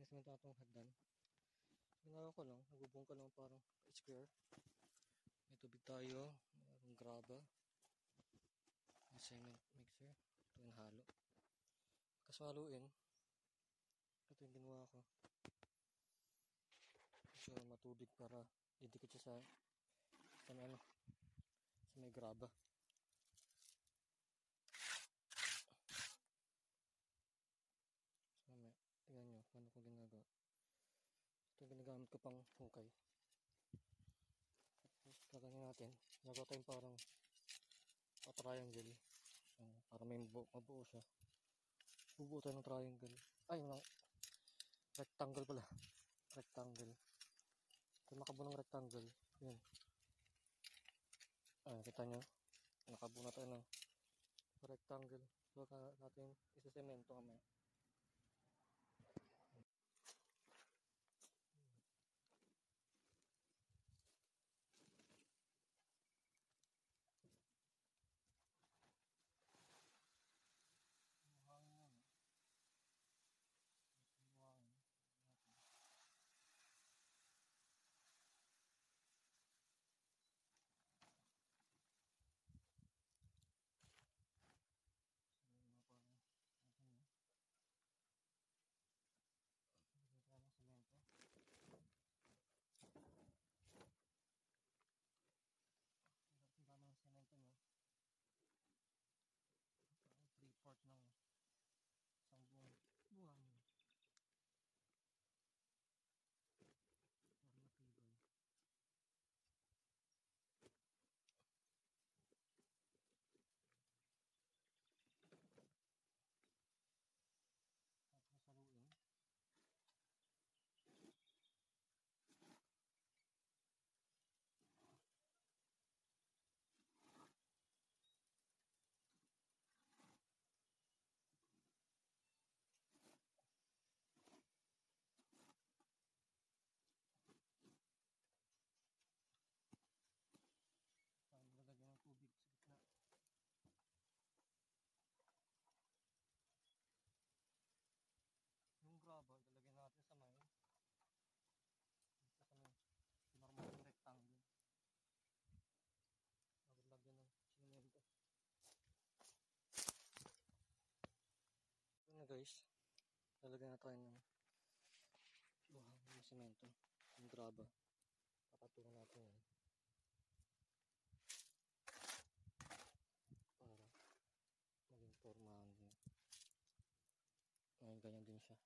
Sinisimento na itong hagdan. Ginagawa ko lang, nagubong ko lang parang square. May tubig tayo, mayroong graba. May cement mixer. Ito yung halo. Kaswaluin. Ito yung ginawa ko. So, matubig para didikit siya sa sa ano, sa may graba. So, may, paano ko ginagawa. Ito ginagamit ko pang hukay. Gagawin natin. Nagawa tayong parang pa-triangle. So, para may mabuo, mabuo siya. Bubuo tayo ng triangle. Ay, ng rectangle pala. Rectangle. Kung nakabuo ng rectangle, yun. Ay, kita nyo. Nakabuo na tayo ng rectangle. So, natin isasemento kamaya. Guys. Lalagyan na tayo ng buhang ng simento. Yung graba. Papatungan natin yan. para maging formahan din. Ngayon, ganyan din siya.